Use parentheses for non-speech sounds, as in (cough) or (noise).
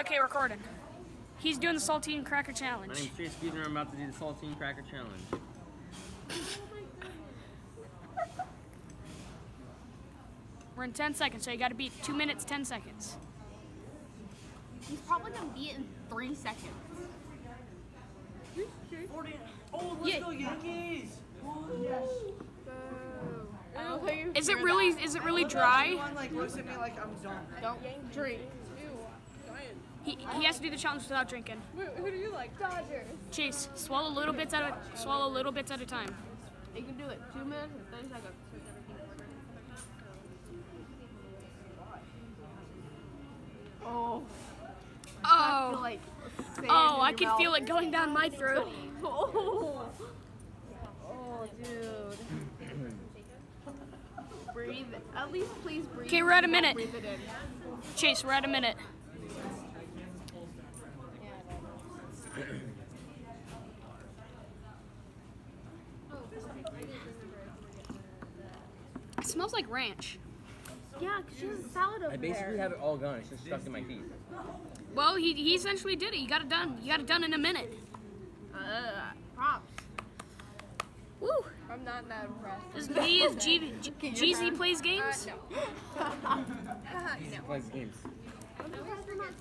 Okay, recording. He's doing the saltine cracker challenge. My challenge. name's Chase Buechner. I'm about to do the saltine cracker challenge. We're in 10 seconds, so you gotta beat 2 minutes, 10 seconds. He's probably gonna beat it in three seconds. Oh, let's Yeah. go Yankees! Is it really is it really dry? Everyone like looks at me like I'm dumb. Don't drink. He, he has to do the challenge without drinking. Who do you like? Dodgers. Chase, swallow little bits at a swallow little bits at a time. You can do it. Two minutes and thirty seconds. Oh, I feel Oh, like oh, I can mouth. feel it going down my throat. Oh, (laughs) oh, dude. breathe. At least please breathe. Okay, we're at a minute. Breathe it in. Chase, we're at a minute. Smells like ranch. Yeah, cause she has a salad over I basically there. have it all gone. It's just stuck in my teeth. Well, he, he essentially did it. He got it done. He got it done in a minute. Uh, props. Woo! I'm not that impressed. This is me as G- (laughs) G- Jeezy (laughs) plays games. Like games. I'm surprised we're not